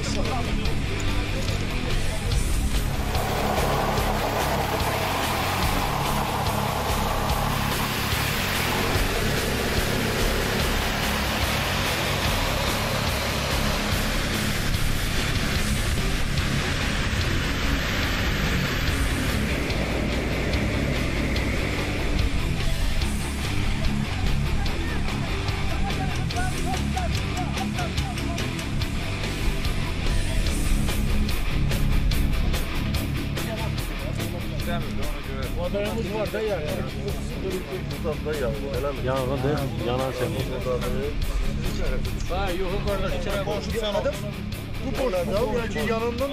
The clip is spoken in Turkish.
Excellent. Madarımız var da yani. Buradan da yağ. Öyle mi? Yangın değil, yanan şey. Ha yok kardeş. Bu boşlukta yanından